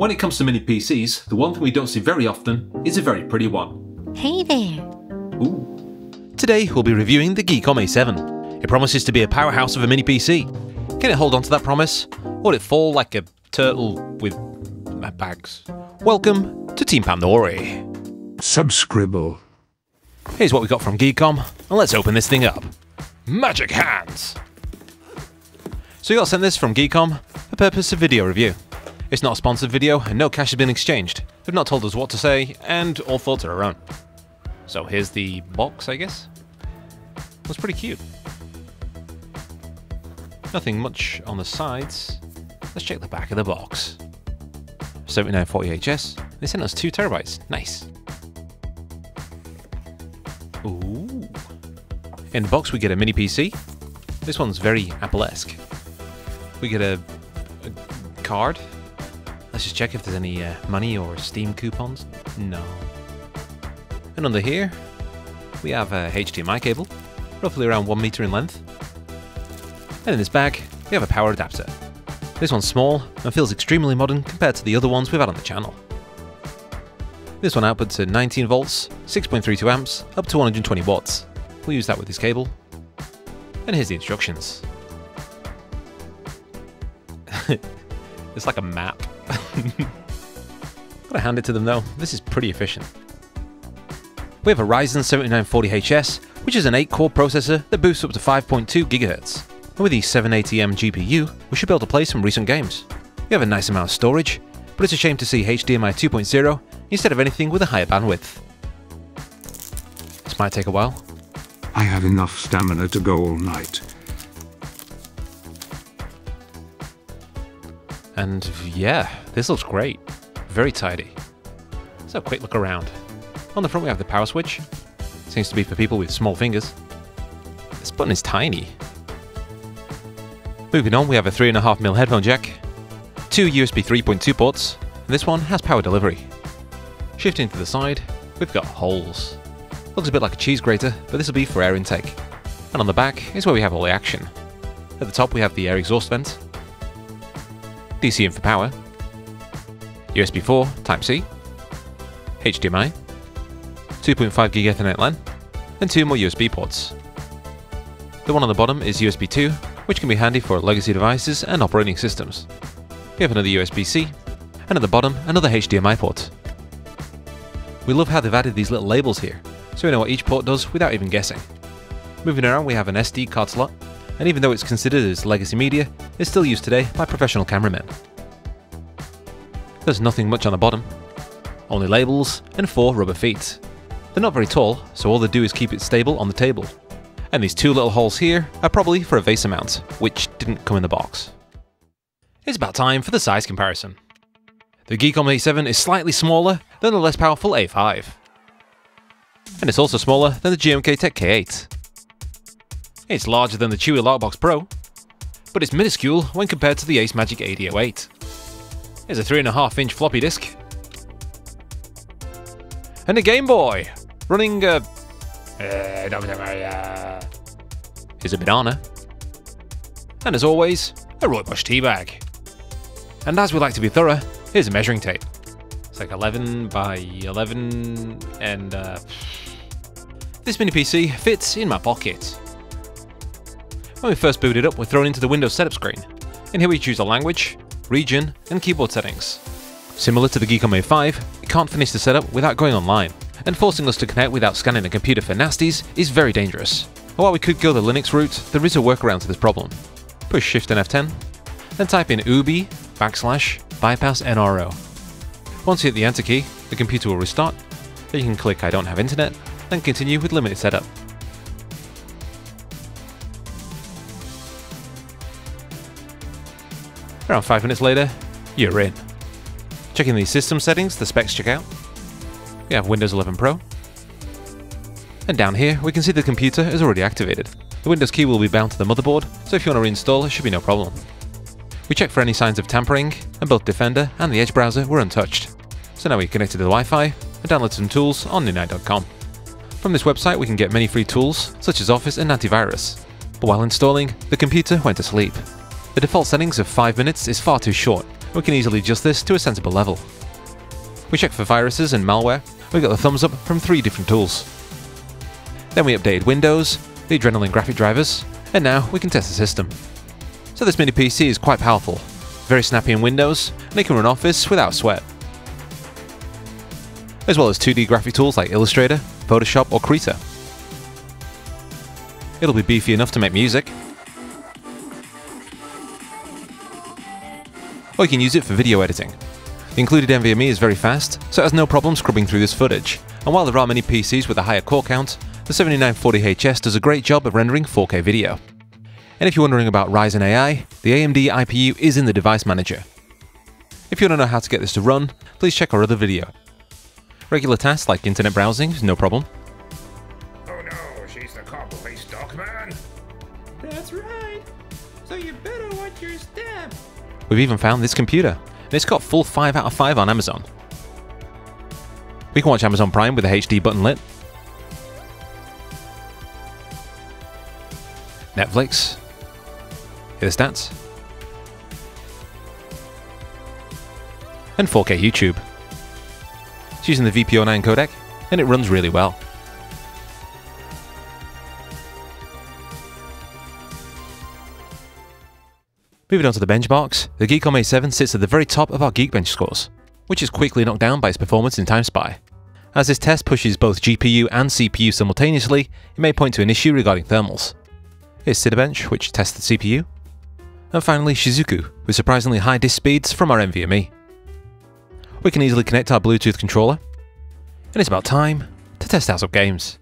When it comes to mini PCs, the one thing we don't see very often is a very pretty one. Hey there. Ooh. Today we'll be reviewing the Geekom A7. It promises to be a powerhouse of a mini PC. Can it hold on to that promise? Or will it fall like a turtle with bags? Welcome to Team Pandory. Subscribble. Here's what we got from Geekom, and let's open this thing up. Magic hands! So you got sent this from Geekom for purpose of video review. It's not a sponsored video, and no cash has been exchanged. They've not told us what to say, and all thoughts are our own. So here's the box, I guess. Looks pretty cute. Nothing much on the sides. Let's check the back of the box. 7940HS. They sent us 2 terabytes. Nice. Ooh. In the box we get a mini PC. This one's very Apple-esque. We get a, a card Let's just check if there's any uh, money or Steam coupons. No. And under here, we have a HDMI cable, roughly around 1 meter in length. And in this bag, we have a power adapter. This one's small and feels extremely modern compared to the other ones we've had on the channel. This one outputs at 19 volts, 6.32 amps, up to 120 watts. We'll use that with this cable. And here's the instructions. it's like a map. Gotta hand it to them though, this is pretty efficient. We have a Ryzen 7940HS, which is an 8-core processor that boosts up to 5.2 GHz. And with the 780M GPU, we should be able to play some recent games. We have a nice amount of storage, but it's a shame to see HDMI 2.0 instead of anything with a higher bandwidth. This might take a while. I have enough stamina to go all night. And yeah, this looks great. Very tidy. A quick look around. On the front we have the power switch. Seems to be for people with small fingers. This button is tiny. Moving on, we have a 3.5mm headphone jack, two USB 3.2 ports, and this one has power delivery. Shifting to the side, we've got holes. Looks a bit like a cheese grater, but this will be for air intake. And on the back is where we have all the action. At the top we have the air exhaust vent, DC in for power, USB 4 Type-C, HDMI, 2.5 gig Ethernet LAN, and two more USB ports. The one on the bottom is USB 2, which can be handy for legacy devices and operating systems. We have another USB-C, and at the bottom another HDMI port. We love how they've added these little labels here, so we know what each port does without even guessing. Moving around we have an SD card slot, and even though it's considered as legacy media, it's still used today by professional cameramen. There's nothing much on the bottom, only labels and four rubber feet. They're not very tall, so all they do is keep it stable on the table. And these two little holes here are probably for a vase mount, which didn't come in the box. It's about time for the size comparison. The Geekom A7 is slightly smaller than the less powerful A5. And it's also smaller than the GMKtec K8. It's larger than the Chuwi LarkBox Pro, but it's minuscule when compared to the Ace Magic 8008. There's a 3.5 inch floppy disk, and a Game Boy running a. Uh, Dr. Mario. Is a banana. And as always, a Rooibos tea bag. And as we like to be thorough, here's a measuring tape. It's like 11 by 11, and uh, this mini PC fits in my pocket. When we first boot it up, we're thrown into the Windows setup screen. And here we choose a language, region, and keyboard settings. Similar to the Geekom A5, it can't finish the setup without going online, and forcing us to connect without scanning the computer for nasties is very dangerous. while we could go the Linux route, there is a workaround to this problem. Push Shift and F10, then type in OOBE backslash bypass NRO. Once you hit the enter key, the computer will restart, then you can click I don't have internet, then continue with limited setup. Around 5 minutes later, you're in. Checking the system settings, the specs check out. We have Windows 11 Pro. And down here, we can see the computer is already activated. The Windows key will be bound to the motherboard, so if you want to reinstall it should be no problem. We check for any signs of tampering, and both Defender and the Edge browser were untouched. So now we're connected to the Wi-Fi and download some tools on Ninite.com. From this website we can get many free tools, such as Office and antivirus. But while installing, the computer went to sleep. The default settings of 5 minutes is far too short, We can easily adjust this to a sensible level. We check for viruses and malware, we got the thumbs up from three different tools. Then we updated Windows, the Adrenalin graphic drivers, and now we can test the system. So this mini PC is quite powerful, very snappy in Windows, and it can run Office without sweat. As well as 2D graphic tools like Illustrator, Photoshop or Krita. It'll be beefy enough to make music. Or you can use it for video editing. The included NVMe is very fast, so it has no problem scrubbing through this footage, and while there are many PCs with a higher core count, the 7940HS does a great job of rendering 4K video. And if you're wondering about Ryzen AI, the AMD IPU is in the device manager. If you want to know how to get this to run, please check our other video. Regular tasks like internet browsing is no problem. We've even found this computer, and it's got full 5 out of 5 on Amazon. We can watch Amazon Prime with the HD button lit. Netflix. Here the stats. And 4K YouTube. It's using the VP09 codec, and it runs really well. Moving on to the benchmarks, the Geekom A7 sits at the very top of our Geekbench scores, which is quickly knocked down by its performance in TimeSpy. As this test pushes both GPU and CPU simultaneously, it may point to an issue regarding thermals. Here's Cinebench, which tests the CPU. And finally Shizuku, with surprisingly high disk speeds from our NVMe. We can easily connect our Bluetooth controller, and it's about time to test out some games.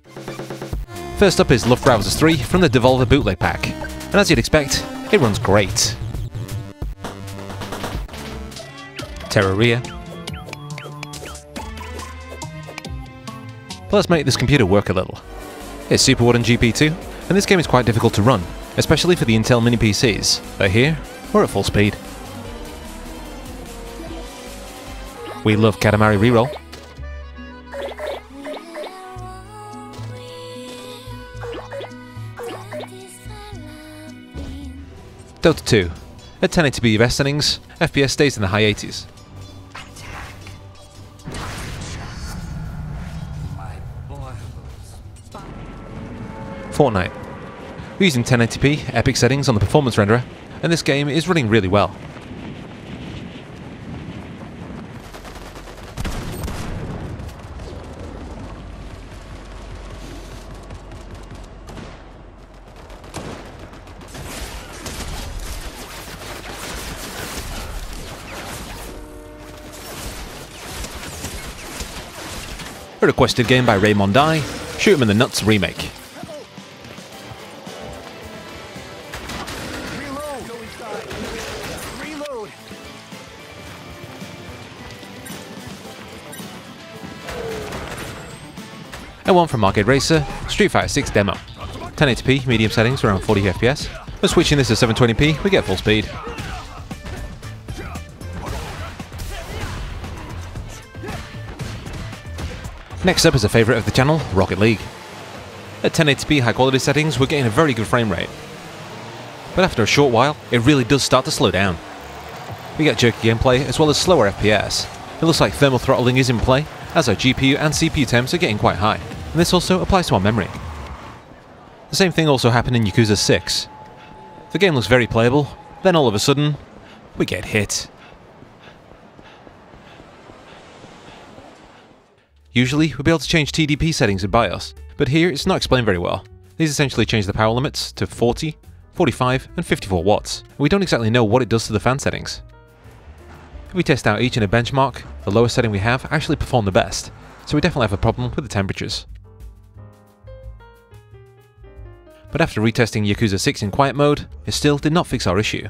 First up is Love Browsers 3 from the Devolver Bootleg Pack, and as you'd expect, it runs great. Terraria. But let's make this computer work a little. It's Super Woden GP2, and this game is quite difficult to run, especially for the Intel mini PCs. But here, we're at full speed. We love Katamari Reroll. Dota 2. At 1080p best settings, FPS stays in the high 80s. Fortnite. We're using 1080p epic settings on the performance renderer, and this game is running really well. A requested game by Raymond I, Shoot 'em in the Nuts remake. And one from Arcade Racer, Street Fighter 6 demo. 1080p, medium settings, around 40 FPS. But switching this to 720p, we get full speed. Next up is a favourite of the channel, Rocket League. At 1080p high quality settings, we're getting a very good frame rate. But after a short while, it really does start to slow down. We get jerky gameplay as well as slower FPS. It looks like thermal throttling is in play, as our GPU and CPU temps are getting quite high, and this also applies to our memory. The same thing also happened in Yakuza 6. The game looks very playable, then all of a sudden, we get hit. Usually, we'll be able to change TDP settings in BIOS, but here it's not explained very well. These essentially change the power limits to 40, 45 and 54 watts. We don't exactly know what it does to the fan settings. If we test out each in a benchmark, the lowest setting we have actually performed the best, so we definitely have a problem with the temperatures. But after retesting Yakuza 6 in quiet mode, it still did not fix our issue.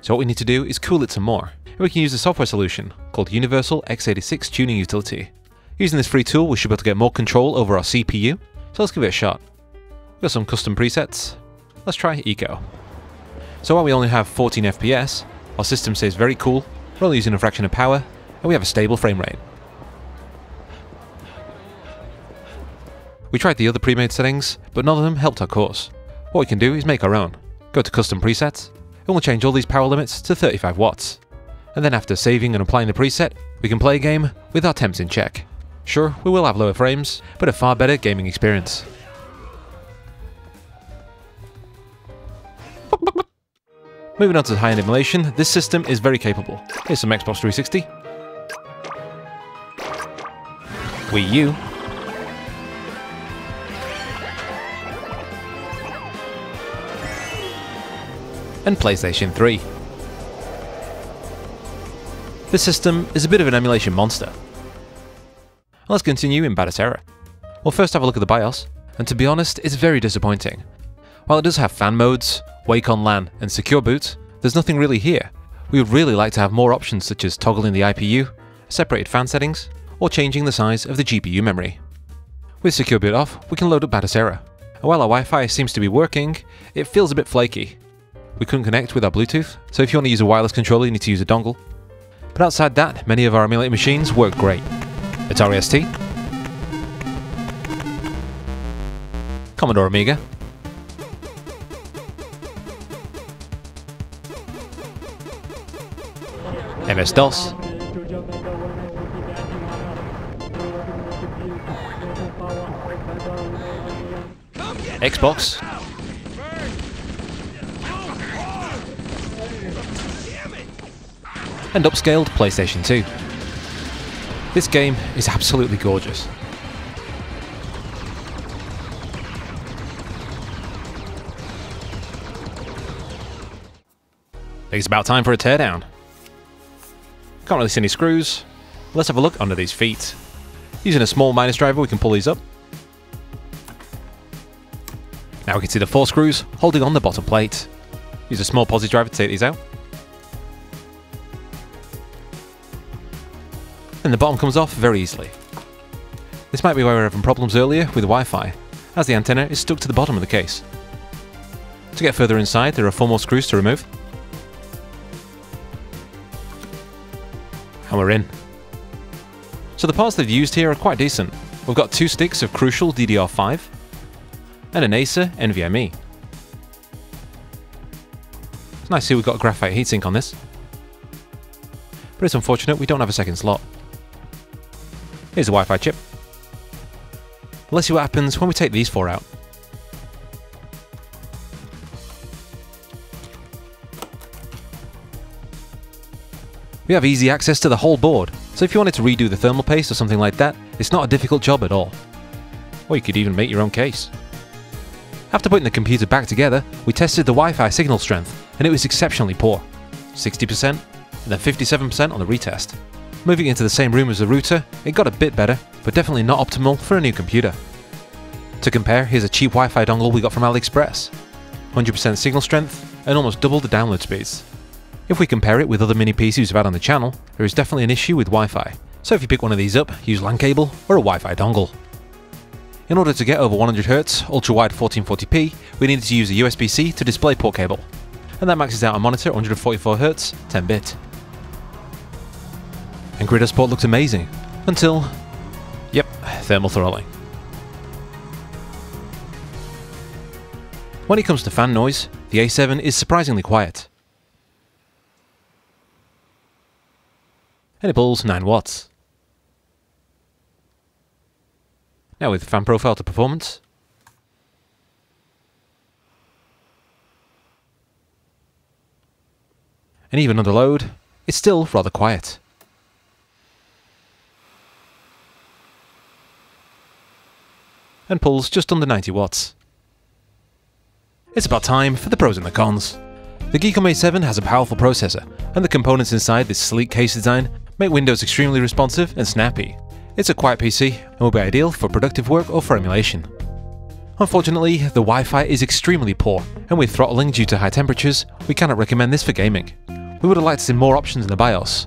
So what we need to do is cool it some more, and we can use a software solution called Universal x86 Tuning Utility. Using this free tool we should be able to get more control over our CPU, so let's give it a shot. We've got some custom presets, let's try Eco. So while we only have 14 FPS, our system stays very cool, we're only using a fraction of power, and we have a stable frame rate. We tried the other pre-made settings, but none of them helped our cause. What we can do is make our own. Go to custom presets, and we'll change all these power limits to 35 watts. And then after saving and applying the preset, we can play a game with our temps in check. Sure, we will have lower frames, but a far better gaming experience. Moving on to high-end emulation, this system is very capable. Here's some Xbox 360, Wii U, and PlayStation 3. This system is a bit of an emulation monster. Let's continue in Batocera. We'll first have a look at the BIOS, and to be honest, it's very disappointing. While it does have fan modes, Wake on LAN, and secure boot, there's nothing really here. We would really like to have more options such as toggling the IPU, separated fan settings, or changing the size of the GPU memory. With secure boot off, we can load up Batocera. And while our Wi-Fi seems to be working, it feels a bit flaky. We couldn't connect with our Bluetooth, so if you want to use a wireless controller, you need to use a dongle. But outside that, many of our emulated machines work great. Atari ST, Commodore Amiga, MS-DOS, Xbox, and upscaled PlayStation 2. This game is absolutely gorgeous. It's about time for a teardown. Can't really see any screws. Let's have a look under these feet. Using a small minus driver we can pull these up. Now we can see the four screws holding on the bottom plate. Use a small posi driver to take these out. And the bottom comes off very easily. This might be why we were having problems earlier with Wi-Fi, as the antenna is stuck to the bottom of the case. To get further inside, there are four more screws to remove. And we're in. So the parts they've used here are quite decent. We've got two sticks of Crucial DDR5 and an Acer NVMe. It's nice to see we've got a graphite heatsink on this. But it's unfortunate we don't have a second slot. Here's a Wi-Fi chip. Let's see what happens when we take these four out. We have easy access to the whole board, so if you wanted to redo the thermal paste or something like that, it's not a difficult job at all. Or you could even make your own case. After putting the computer back together, we tested the Wi-Fi signal strength, and it was exceptionally poor. 60%, and then 57% on the retest. Moving into the same room as the router, it got a bit better, but definitely not optimal for a new computer. To compare, here's a cheap Wi-Fi dongle we got from AliExpress. 100% signal strength, and almost double the download speeds. If we compare it with other mini PCs we've had on the channel, there is definitely an issue with Wi-Fi, so if you pick one of these up, use LAN cable or a Wi-Fi dongle. In order to get over 100Hz, ultra-wide 1440p, we needed to use a USB-C to DisplayPort cable, and that maxes out a monitor 144Hz, 10-bit. And Grid Autosport looks amazing, until, yep, thermal throttling. When it comes to fan noise, the A7 is surprisingly quiet. And it pulls 9 watts. Now with fan profile to performance. And even under load, it's still rather quiet. And pulls just under 90 watts. It's about time for the pros and the cons. The Geekom A7 has a powerful processor, and the components inside this sleek case design make Windows extremely responsive and snappy. It's a quiet PC and will be ideal for productive work or for emulation. Unfortunately, the Wi-Fi is extremely poor, and with throttling due to high temperatures, we cannot recommend this for gaming. We would have liked to see more options in the BIOS.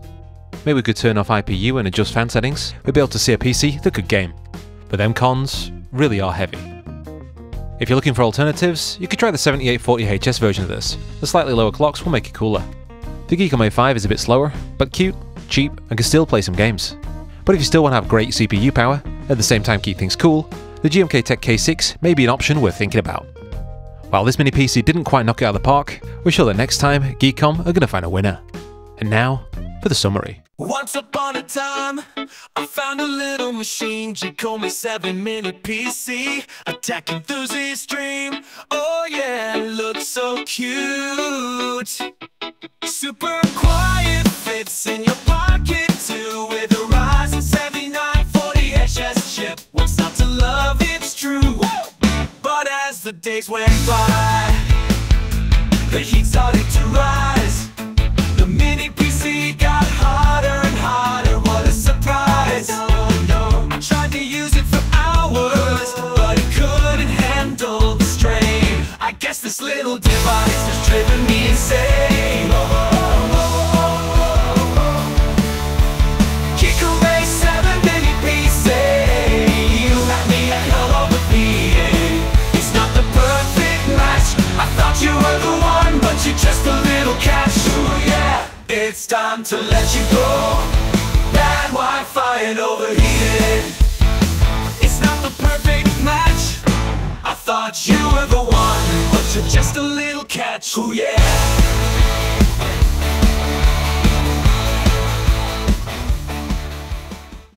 Maybe we could turn off IPU and adjust fan settings, we'd be able to see a PC that could game. But them cons really are heavy. If you're looking for alternatives, you could try the 7840HS version of this. The slightly lower clocks will make it cooler. The Geekom A5 is a bit slower, but cute, cheap, and can still play some games. But if you still want to have great CPU power, at the same time keep things cool, the GMKtec K6 may be an option worth thinking about. While this mini PC didn't quite knock it out of the park, we're sure that next time Geekom are going to find a winner. And now for the summary. Once upon a time, I found a little machine. She called me seven minute PC. Attack enthusiast dream. Oh yeah, looks so cute. Super quiet, fits in your pocket too. With a Ryzen 7940HS chip. What's not to love? It's true. But as the days went by, the heat started to rise. This little device was driving me insane. Oh, oh, oh, Kick away seven mini PC. You had me at hello with me. It's not the perfect match. I thought you were the one, but you're just a little catch. Ooh, yeah. It's time to let you go. Bad Wi-Fi and overheated. thought you were the one, but you're just a little catch. Oh yeah.